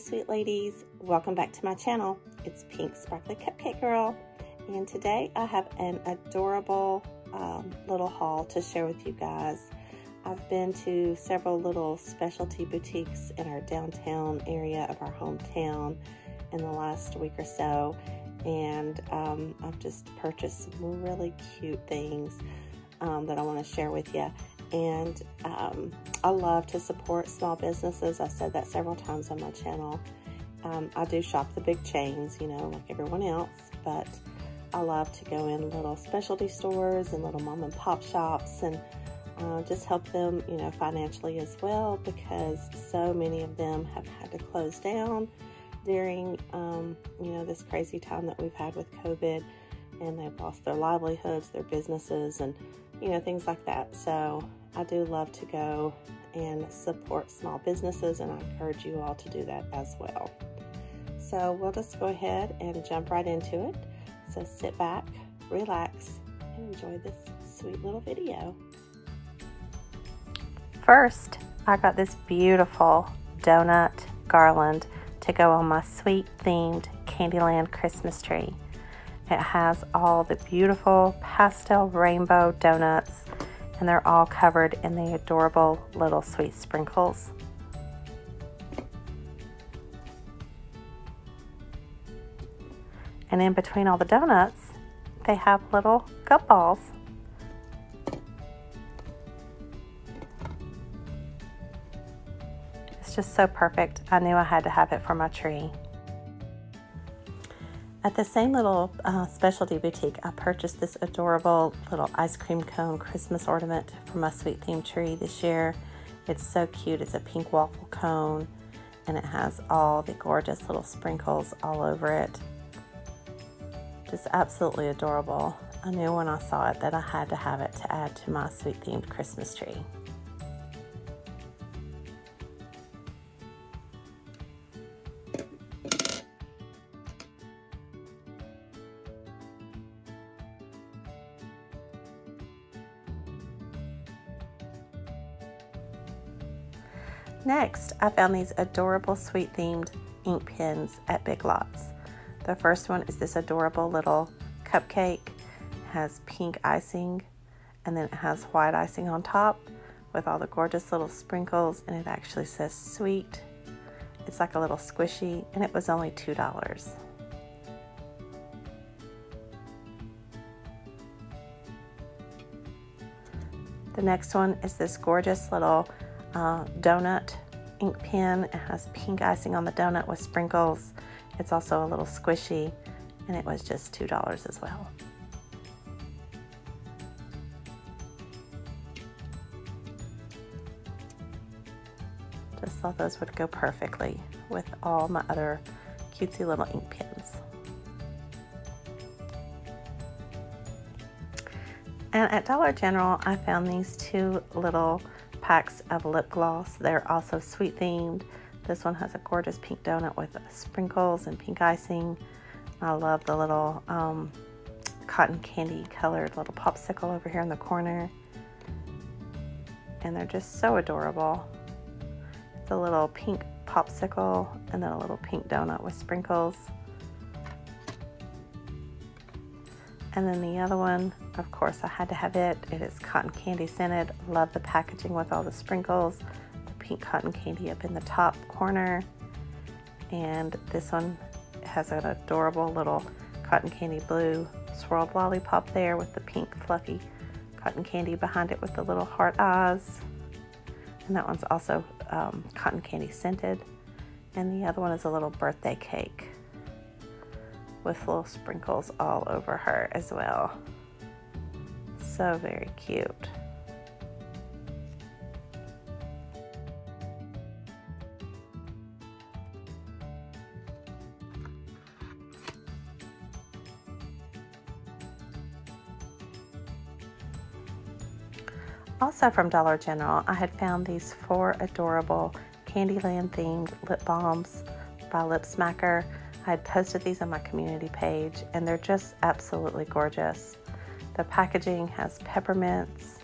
sweet ladies, welcome back to my channel. It's Pink Sparkly Cupcake Girl and today I have an adorable um, little haul to share with you guys. I've been to several little specialty boutiques in our downtown area of our hometown in the last week or so and um, I've just purchased some really cute things um, that I want to share with you and um, I love to support small businesses. I've said that several times on my channel. Um, I do shop the big chains, you know, like everyone else, but I love to go in little specialty stores and little mom and pop shops and uh, just help them, you know, financially as well because so many of them have had to close down during, um, you know, this crazy time that we've had with COVID and they've lost their livelihoods, their businesses, and, you know, things like that. So I do love to go and support small businesses, and I encourage you all to do that as well. So we'll just go ahead and jump right into it. So sit back, relax, and enjoy this sweet little video. First, I got this beautiful donut garland to go on my sweet themed Candyland Christmas tree. It has all the beautiful pastel rainbow donuts and they're all covered in the adorable little sweet sprinkles. And in between all the donuts, they have little cup balls. It's just so perfect. I knew I had to have it for my tree. At the same little uh, specialty boutique, I purchased this adorable little ice cream cone Christmas ornament for my sweet theme tree this year. It's so cute. It's a pink waffle cone and it has all the gorgeous little sprinkles all over it. Just absolutely adorable. I knew when I saw it that I had to have it to add to my sweet themed Christmas tree. Next, I found these adorable sweet themed ink pens at Big Lots. The first one is this adorable little cupcake. It has pink icing and then it has white icing on top with all the gorgeous little sprinkles and it actually says sweet. It's like a little squishy and it was only $2. The next one is this gorgeous little uh, donut ink pen. It has pink icing on the donut with sprinkles. It's also a little squishy and it was just $2 as well. Just thought those would go perfectly with all my other cutesy little ink pens. And at Dollar General, I found these two little packs of lip gloss. They're also sweet themed. This one has a gorgeous pink donut with sprinkles and pink icing. I love the little um, cotton candy colored little popsicle over here in the corner. And they're just so adorable. The little pink popsicle and then a little pink donut with sprinkles. And then the other one, of course, I had to have it. It is cotton candy scented. Love the packaging with all the sprinkles, the pink cotton candy up in the top corner. And this one has an adorable little cotton candy blue swirled lollipop there with the pink fluffy cotton candy behind it with the little heart eyes. And that one's also um, cotton candy scented. And the other one is a little birthday cake with little sprinkles all over her as well. So very cute. Also from Dollar General, I had found these four adorable Candyland themed lip balms by Lip Smacker. I had posted these on my community page and they're just absolutely gorgeous. The packaging has peppermints,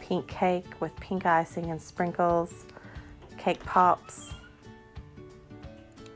pink cake with pink icing and sprinkles, cake pops,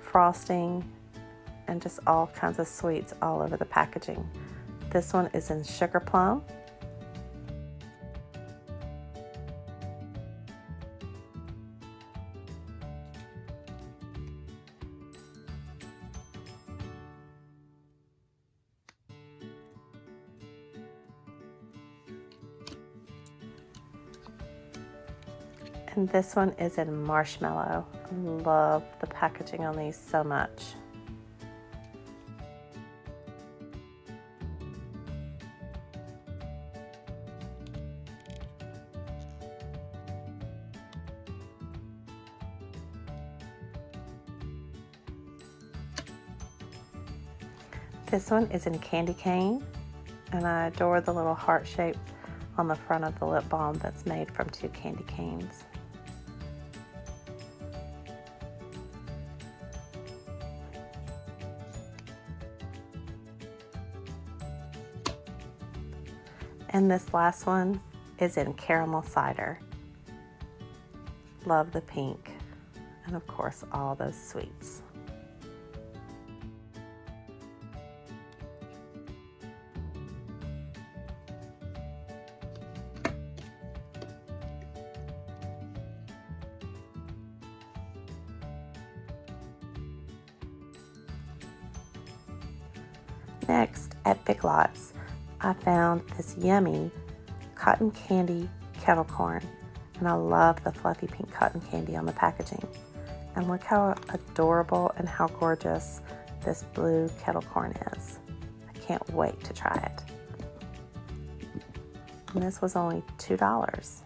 frosting, and just all kinds of sweets all over the packaging. This one is in sugar plum. And this one is in marshmallow. I love the packaging on these so much. This one is in candy cane, and I adore the little heart shape on the front of the lip balm that's made from two candy canes. And this last one is in caramel cider. Love the pink. And of course, all those sweets. Next, at Big Lots, I found this yummy cotton candy kettle corn. And I love the fluffy pink cotton candy on the packaging. And look how adorable and how gorgeous this blue kettle corn is. I can't wait to try it. And this was only $2.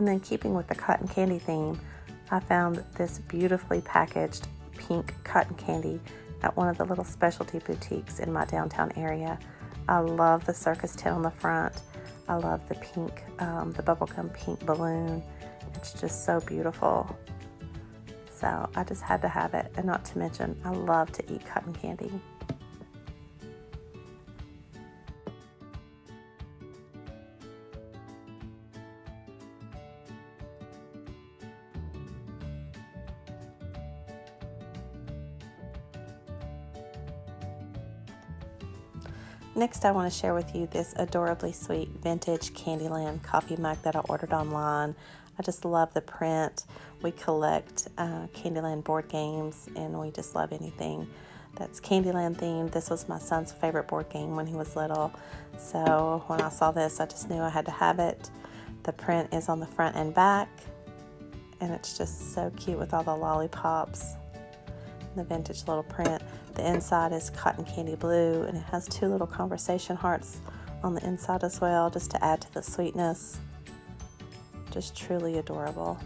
And then keeping with the cotton candy theme, I found this beautifully packaged pink cotton candy at one of the little specialty boutiques in my downtown area. I love the circus tin on the front. I love the pink, um, the bubblegum pink balloon. It's just so beautiful. So I just had to have it. And not to mention, I love to eat cotton candy. Next, I want to share with you this adorably sweet vintage Candyland coffee mug that I ordered online. I just love the print. We collect uh, Candyland board games and we just love anything that's Candyland themed. This was my son's favorite board game when he was little. So when I saw this, I just knew I had to have it. The print is on the front and back and it's just so cute with all the lollipops the vintage little print. The inside is cotton candy blue and it has two little conversation hearts on the inside as well just to add to the sweetness. Just truly adorable.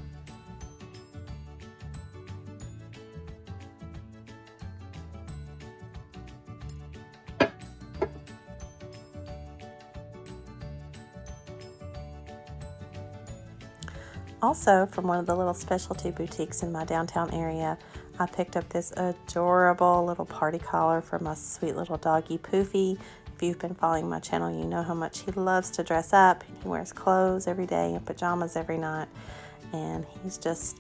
Also, from one of the little specialty boutiques in my downtown area, I picked up this adorable little party collar for my sweet little doggy Poofy. If you've been following my channel, you know how much he loves to dress up. He wears clothes every day and pajamas every night. And he's just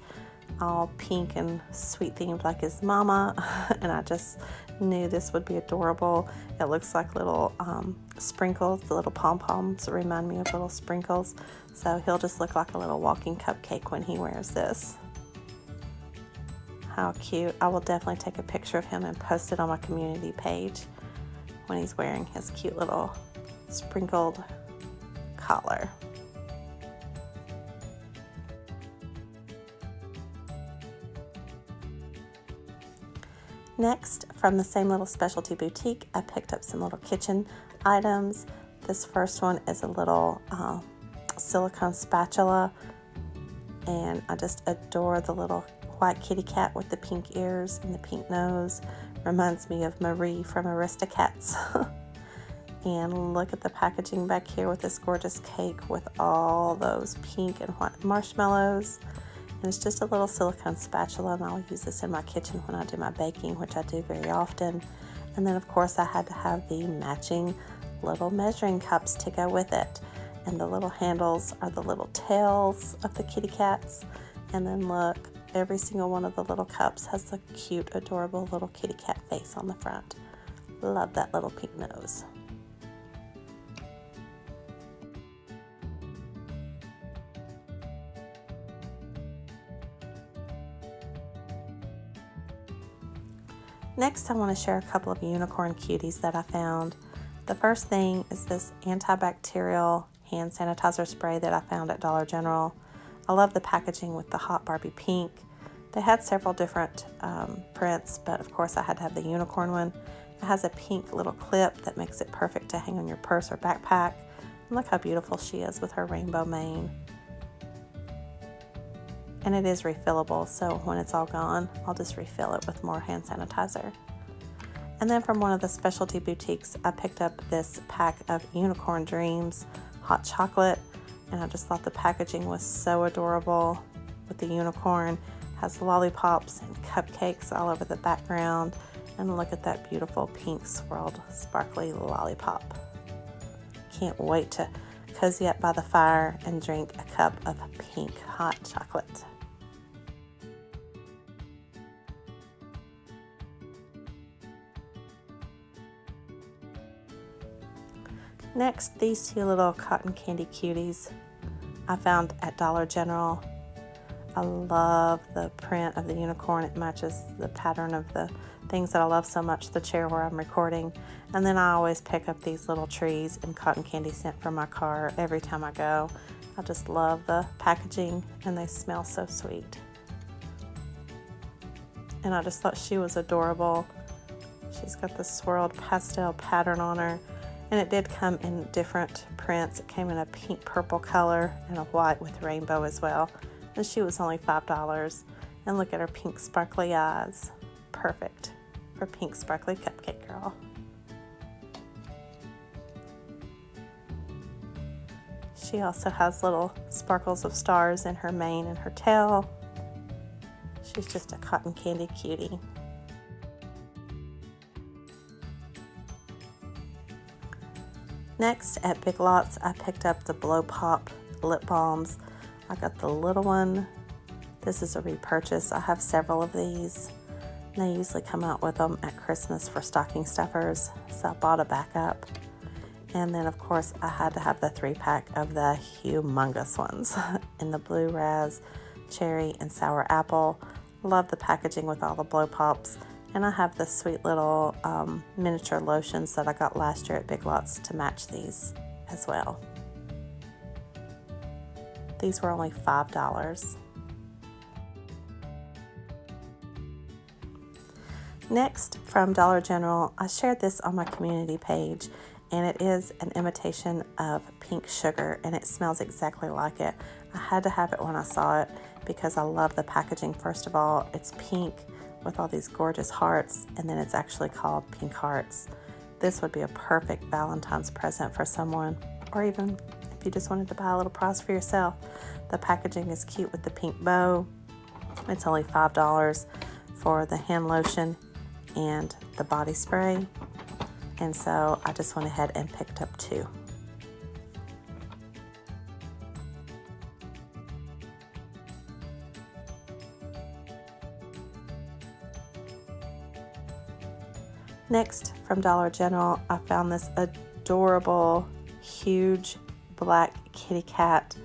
all pink and sweet themed like his mama. and I just knew this would be adorable. It looks like little um, sprinkles. The little pom-poms remind me of little sprinkles. So he'll just look like a little walking cupcake when he wears this. How cute. I will definitely take a picture of him and post it on my community page when he's wearing his cute little sprinkled collar. Next, from the same little specialty boutique, I picked up some little kitchen items. This first one is a little uh, silicone spatula, and I just adore the little white kitty cat with the pink ears and the pink nose. Reminds me of Marie from Aristocats. and look at the packaging back here with this gorgeous cake with all those pink and white marshmallows. And it's just a little silicone spatula, and I'll use this in my kitchen when I do my baking, which I do very often. And then, of course, I had to have the matching little measuring cups to go with it. And the little handles are the little tails of the kitty cats. And then look, every single one of the little cups has a cute, adorable little kitty cat face on the front. Love that little pink nose. Next, I want to share a couple of unicorn cuties that I found. The first thing is this antibacterial hand sanitizer spray that I found at Dollar General. I love the packaging with the hot Barbie pink. They had several different um, prints, but of course I had to have the unicorn one. It has a pink little clip that makes it perfect to hang on your purse or backpack. And look how beautiful she is with her rainbow mane and it is refillable so when it's all gone I'll just refill it with more hand sanitizer. And then from one of the specialty boutiques I picked up this pack of Unicorn Dreams hot chocolate and I just thought the packaging was so adorable with the unicorn has lollipops and cupcakes all over the background and look at that beautiful pink swirled sparkly lollipop. Can't wait to cozy up by the fire and drink a cup of pink hot chocolate. Next, these two little cotton candy cuties I found at Dollar General. I love the print of the unicorn. It matches the pattern of the things that I love so much, the chair where I'm recording. And then I always pick up these little trees and cotton candy scent from my car every time I go. I just love the packaging and they smell so sweet. And I just thought she was adorable. She's got the swirled pastel pattern on her and it did come in different prints. It came in a pink purple color and a white with rainbow as well. And she was only $5. And look at her pink sparkly eyes. Perfect for pink sparkly cupcake girl. She also has little sparkles of stars in her mane and her tail. She's just a cotton candy cutie. Next at Big Lots, I picked up the Blow Pop lip balms. I got the little one. This is a repurchase. I have several of these. And They usually come out with them at Christmas for stocking stuffers, so I bought a backup. And then, of course, I had to have the three pack of the humongous ones in the blue raz, cherry, and sour apple. Love the packaging with all the blow pops. And I have the sweet little um, miniature lotions that I got last year at Big Lots to match these as well. These were only $5. Next, from Dollar General, I shared this on my community page, and it is an imitation of pink sugar, and it smells exactly like it. I had to have it when I saw it because I love the packaging. First of all, it's pink with all these gorgeous hearts, and then it's actually called Pink Hearts. This would be a perfect Valentine's present for someone, or even if you just wanted to buy a little prize for yourself. The packaging is cute with the pink bow. It's only $5 for the hand lotion and the body spray. And so I just went ahead and picked up two. Next, from Dollar General, I found this adorable, huge black kitty cat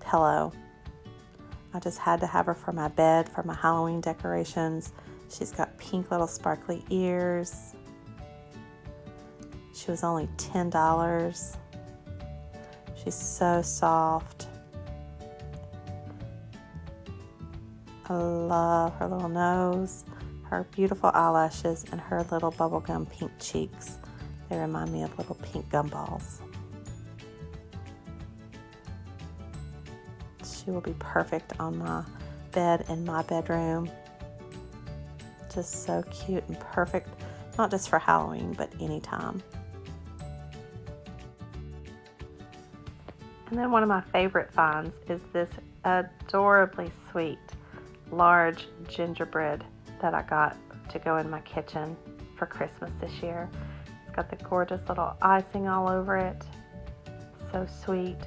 pillow. I just had to have her for my bed for my Halloween decorations. She's got pink little sparkly ears. She was only $10. She's so soft. I love her little nose her beautiful eyelashes, and her little bubblegum pink cheeks. They remind me of little pink gumballs. She will be perfect on my bed in my bedroom. Just so cute and perfect, not just for Halloween, but anytime. And then one of my favorite finds is this adorably sweet large gingerbread that I got to go in my kitchen for Christmas this year. It's got the gorgeous little icing all over it. So sweet.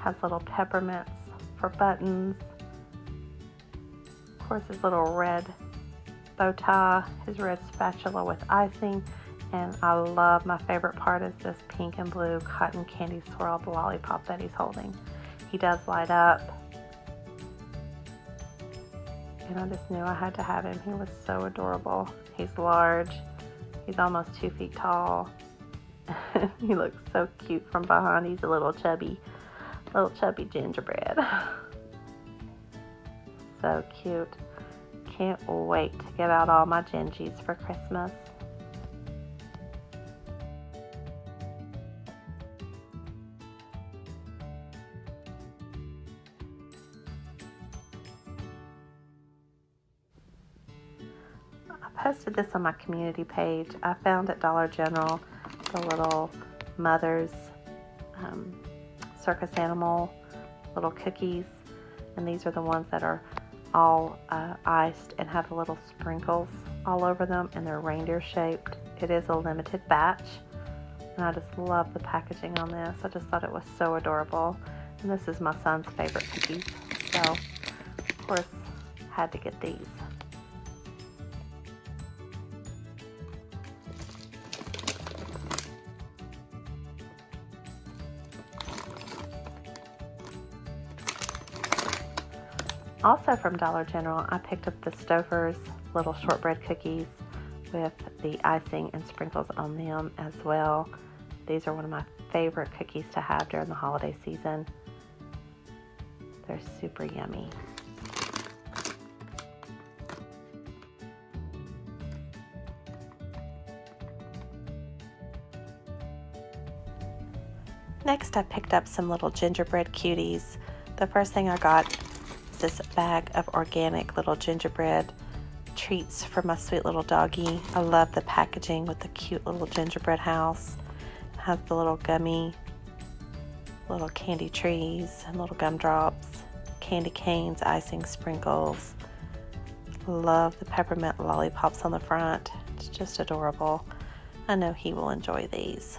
Has little peppermints for buttons. Of course, his little red bow tie, his red spatula with icing, and I love, my favorite part is this pink and blue cotton candy swirled lollipop that he's holding. He does light up, and I just knew I had to have him. He was so adorable. He's large, he's almost two feet tall. he looks so cute from behind. He's a little chubby, little chubby gingerbread. so cute. Can't wait to get out all my gingies for Christmas. I posted this on my community page. I found at Dollar General the little mother's um, circus animal little cookies and these are the ones that are all uh, iced and have the little sprinkles all over them and they're reindeer shaped. It is a limited batch and I just love the packaging on this. I just thought it was so adorable and this is my son's favorite cookies so of course had to get these. Also from Dollar General, I picked up the Stauffer's little shortbread cookies with the icing and sprinkles on them as well. These are one of my favorite cookies to have during the holiday season. They're super yummy. Next, I picked up some little gingerbread cuties. The first thing I got this bag of organic little gingerbread treats for my sweet little doggy. I love the packaging with the cute little gingerbread house. It has the little gummy, little candy trees and little gumdrops, candy canes, icing sprinkles. Love the peppermint lollipops on the front. It's just adorable. I know he will enjoy these.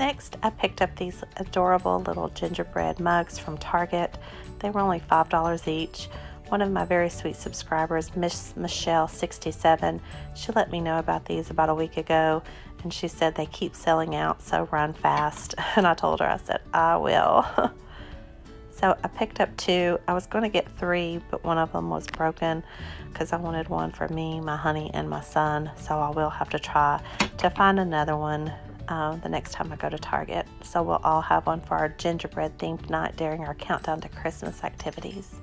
Next, I picked up these adorable little gingerbread mugs from Target. They were only $5 each. One of my very sweet subscribers, Miss Michelle67, she let me know about these about a week ago and she said they keep selling out, so run fast. And I told her, I said, I will. so I picked up two. I was going to get three, but one of them was broken because I wanted one for me, my honey, and my son. So I will have to try to find another one uh, the next time I go to Target. So we'll all have one for our gingerbread themed night during our countdown to Christmas activities.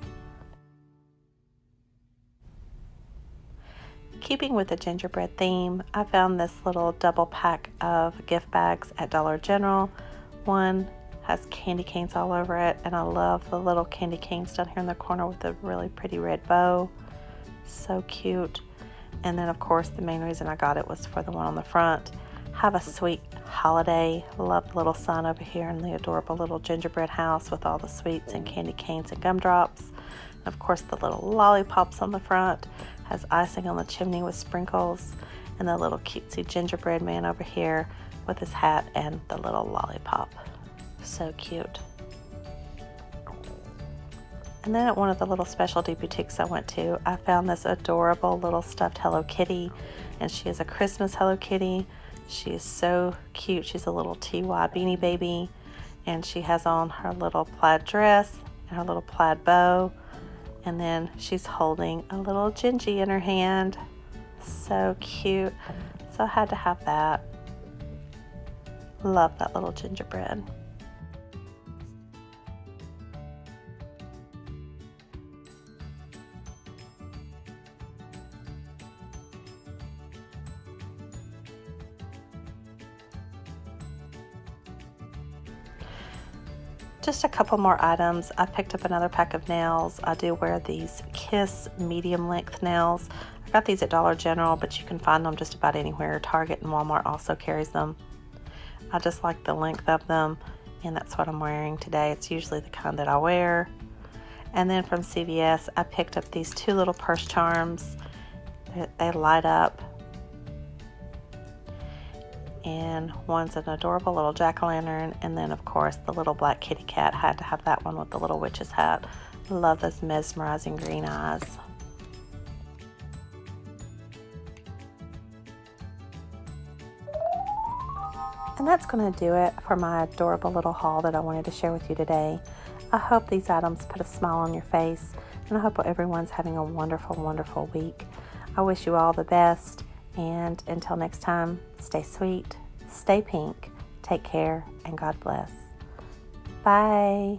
Keeping with the gingerbread theme, I found this little double pack of gift bags at Dollar General. One has candy canes all over it, and I love the little candy canes down here in the corner with a really pretty red bow. So cute. And then, of course, the main reason I got it was for the one on the front. Have a sweet holiday. Love the little sun over here in the adorable little gingerbread house with all the sweets and candy canes and gumdrops. And of course, the little lollipops on the front has icing on the chimney with sprinkles, and the little cutesy gingerbread man over here with his hat and the little lollipop. So cute. And then at one of the little specialty boutiques I went to, I found this adorable little stuffed Hello Kitty, and she is a Christmas Hello Kitty she is so cute. She's a little TY beanie baby, and she has on her little plaid dress and her little plaid bow. And then she's holding a little Gingy in her hand. So cute. So I had to have that. Love that little gingerbread. Just a couple more items. I picked up another pack of nails. I do wear these Kiss medium length nails. I got these at Dollar General, but you can find them just about anywhere. Target and Walmart also carries them. I just like the length of them, and that's what I'm wearing today. It's usually the kind that I wear. And then from CVS, I picked up these two little purse charms. They light up and one's an adorable little jack-o'-lantern and then of course the little black kitty cat had to have that one with the little witch's hat love those mesmerizing green eyes And that's going to do it for my adorable little haul that I wanted to share with you today. I hope these items put a smile on your face, and I hope everyone's having a wonderful, wonderful week. I wish you all the best, and until next time, stay sweet, stay pink, take care, and God bless. Bye.